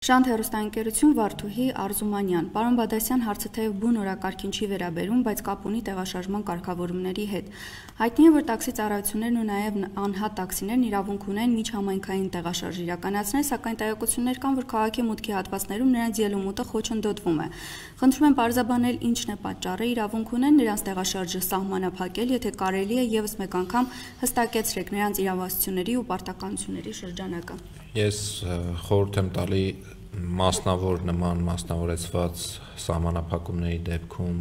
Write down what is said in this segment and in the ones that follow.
Շանթ հերոստանգերություն Վարդուհի Արզումանյան Պարոն Բադասյան հարցը թեև բուն օրակարգին չի վերաբերում, բայց կապ ունի տեղաշարժման կարգավորումների հետ։ Հայտնի է, որ տաքսի ծառայություններն ու նաև անհատ տաքսիներն իրավունք ունեն միջհամայնքային տեղաշարժ իրականացնել, սակայն տեղեկություններ կան, որ քաղաքի մուտքի հատվածներում նրանց ելումուտը խոչընդոտվում է։ Խնդրում եմ պարզաբանել ինչն է պատճառը, իրավունք ունեն նրանց տեղաշարժը սահմանափակել, եթե կարելի է եւս մեկ անգամ հստակեցրեք նրանց իրավասությունների ու պարտականությունների շրջանակը։ Ես խորհուրդ եմ տալի մասնավոր նման մասնավորեցված սահմանափակումների դեպքում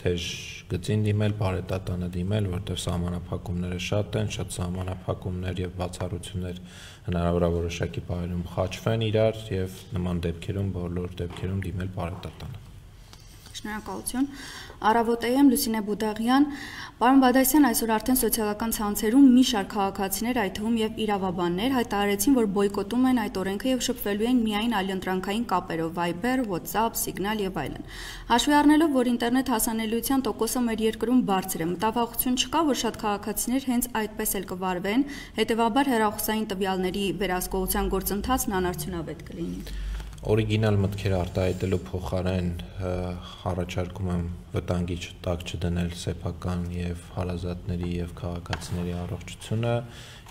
թեժ գծին դիմել, բարետատանը դիմել, որտեղ սահմանափակումները շատ են, շատ սահմանափակումներ եւ բացառություններ հնարավոր է որոշակի բառերում խաչվեն իրար եւ նման դեպքերում բոլոր դեպքերում դիմել բարետատանը։ Շնորհակալություն։ Առավոտեյեմ Լուսինե Բուդաղյան, պարոն Բադասյան, այսօր արդեն սոցիալական ցանցերում մի շարք քաղաքացիներ, այդ թվում եւ իրավաբաններ հայտարարեցին, որ բոյկոտում են այդ օրենքը եւ շփվելու են միայն այլընտրանքային կապերով Viber, WhatsApp, Signal եւ այլն։ Հաշվի առնելով, որ ինտերնետ հասանելիության տոկոսը մեր երկրում բարձր է, մտավախություն չկա, որ շատ քաղաքացիներ հենց այդպես էլ կվարվեն, հետեւաբար հերախոսային տվյալների վերահսկողության գործընթացն անարդյունավետ կլինի օրիգինալ մտքեր արտահայտելու փոխարեն առաջարկում եմ վտանգի տակ չդնել սեփական եւ հարազատների եւ քաղաքացիների առողջությունը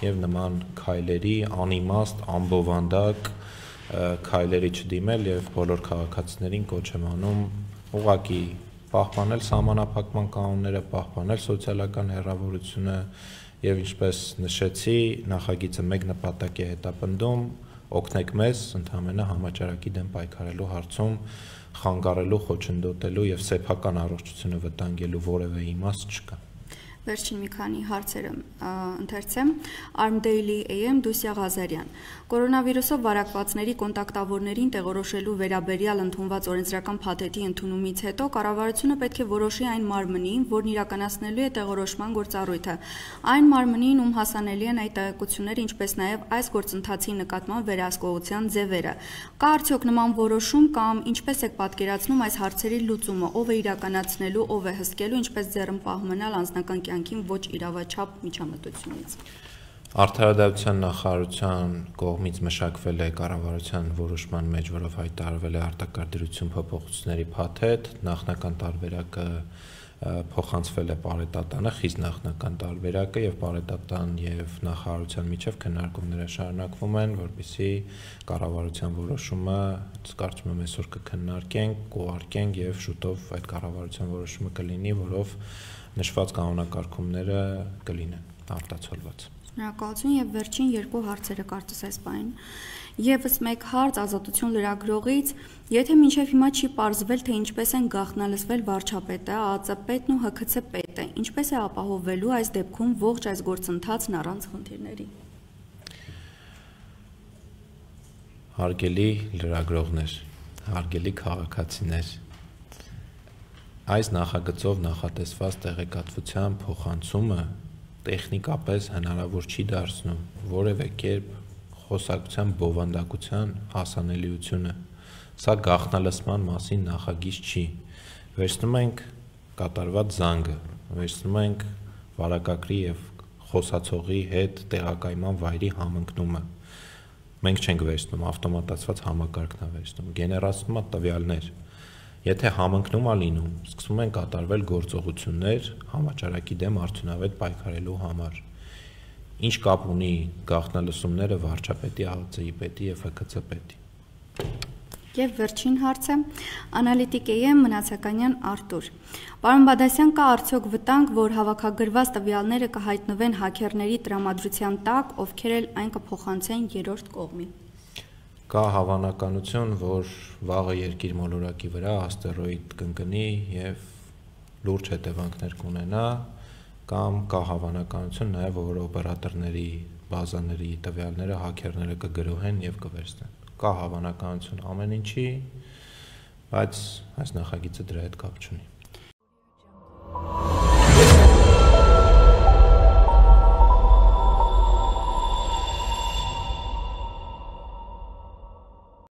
եւ նման քայլերի անիմաստ անբովանդակ քայլերի չդիմել եւ բոլոր քաղաքացիներին կոչ եմ անում ուղակի պահպանել համանախապակման կանոնները, պահպանել սոցիալական հեռավորությունը եւ ինչպես նշեցի, նախագիծը մեկ նպատակ է հետապնդում օգնեք մեզ ընդհանրապես համաճարակի դեմ պայքարելու հարցում խանգարելու, խոչընդոտելու եւ սեփական առողջությունը վտանգելու որևէ իմաստ չկա վերջին մի քանի հարցերը ընթերցեմ. Arm Daily AM Դուսյա Ղազարյան. Կորոնավիրուսով վարակվածների կոնտակտավորներին տեղորոշելու վերաբերյալ ընդունված օրենսդրական փաթեթի ընդունումից հետո կառավարությունը պետք է որոշի այն մարմնին, որն իրականացնելու է տեղորոշման գործառույթը։ Այն մարմնին, ում հասանելի են այդ տեղեկությունները, ինչպես նաև այս գործընթացի նկատմամբ վերահսկողության ձևերը։ Կա արդյոք նման որոշում կամ ինչպես եք պատկերացնում այս հարցերի լուծումը, ով է իրականացնելու, ով է հսկելու, ինչպես ձեռնպահ մնալ անձնական կյանքին ոչ իրավաչափ միջամտությունից։ Արդարադատության նախարարության կողմից մշակվել է կառավարության որոշման մեջ, որով հայտարարվել է արտակարգ փոփոխությունների փաթեթ, նախնական տարբերակը փոխանցվել է պարետատանը, խիստ նախնական տարբերակը եւ պարետատան եւ նախարարության միջև քննարկումները շարունակվում են, որբիսի կառավարության որոշումը կարծում եմ այսօր կքննարկենք, կուղարկենք եւ շուտով այդ կառավարության որոշումը կլինի, որով նշված կանոնակարգումները կլինեն արտացոլված։ Շնորհակալություն եւ վերջին երկու հարցերը կարծես այս բանին։ Եվս մեկ հարց ազատություն լրագրողից, եթե մինչև հիմա չի ողջվել, թե ինչպես են գաղտնալսվել վարչապետը, ԱԱՑ-պետն ու ՀՔՑ պետը, ինչպես է ապահովվելու այս դեպքում ողջ այս գործընթացն առանց խնդիրների։ Հարգելի լրագրողներ, հարգելի քաղաքացիներ, Այս նախագծով նախատեսված տեղեկատվության փոխանցումը տեխնիկապես հնարավոր չի դարձնում որևէ կերպ խոսակցության բովանդակության հասանելիությունը։ Սա գաղտնալսման մասին նախագիծ չի։ Վերցնում ենք կատարված զանգը, վերցնում ենք վարակակրի եւ խոսացողի հետ տեղակայման վայրի համընկնումը։ Մենք չենք վերցնում ավտոմատացված համակարգն է վերցնում, գեներացնում է տվյալներ Եթե համընկնում է լինում, սկսում են կատարվել գործողություններ համաճարակի դեմ արդյունավետ պայքարելու համար։ Ինչ կապ ունի գաղտնալսումները վարչապետի, ԱԱՑ-ի պետի եւ ՀԿՑ պետի։ Եվ վերջին հարցը անալիտիկ է Մնացականյան Արտուր։ Պարոն Բադասյան, կա արդյոք վտանգ, որ հավաքագրված տվյալները կհայտնվեն հաքերների տրամադրության տակ, ովքեր էլ այն կփոխանցեն երրորդ կողմի կա հավանականություն, որ վաղը երկիր մոլորակի վրա աստերոիդ կընկնի եւ լուրջ հետևանքներ կունենա կամ կա հավանականություն նաեւ որ օպերատորների բազաների տվյալները հաքերները կգրոհեն եւ կվերցնեն կա հավանականություն ամեն ինչի բայց այս նախագիծը դրա հետ կապ չունի